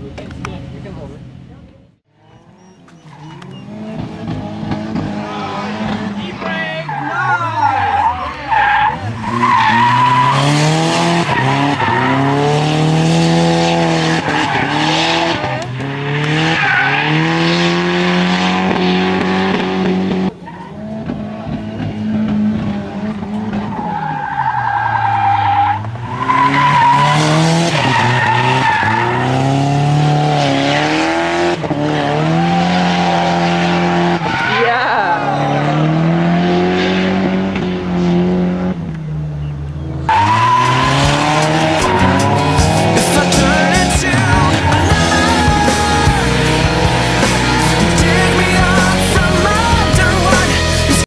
続けて。